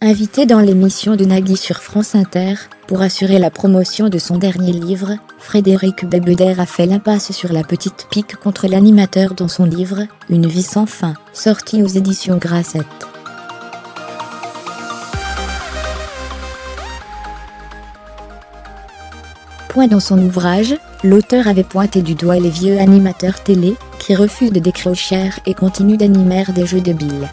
Invité dans l'émission de Nagui sur France Inter, pour assurer la promotion de son dernier livre, Frédéric Bebeder a fait l'impasse sur la petite pique contre l'animateur dans son livre, Une vie sans fin, sorti aux éditions Grasset. Point dans son ouvrage, l'auteur avait pointé du doigt les vieux animateurs télé, qui refusent de décrocher et continuent d'animer des jeux de billes.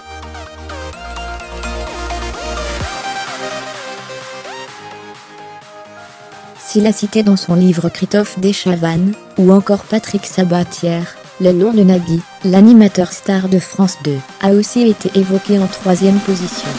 S'il a cité dans son livre Christophe Deschavannes, ou encore Patrick Sabatière, le nom de Nagui, l'animateur star de France 2, a aussi été évoqué en troisième position.